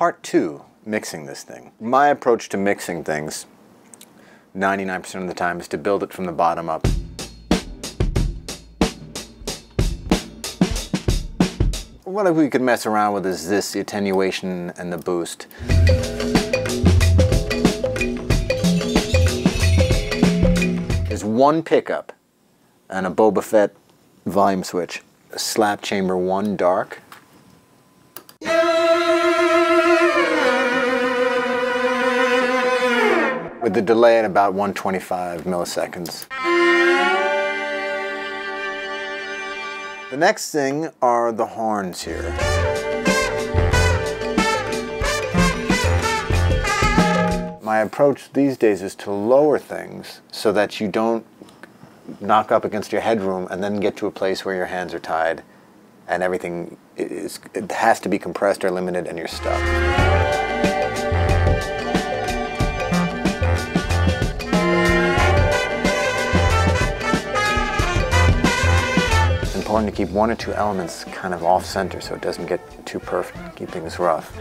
part two, mixing this thing. My approach to mixing things, 99% of the time, is to build it from the bottom up. What we could mess around with is this, the attenuation and the boost. There's one pickup and a Boba Fett volume switch. Slap chamber one dark. With the delay at about 125 milliseconds. The next thing are the horns here. My approach these days is to lower things so that you don't knock up against your headroom and then get to a place where your hands are tied and everything is it has to be compressed or limited and you're stuck. Important to keep one or two elements kind of off center so it doesn't get too perfect, keep things rough.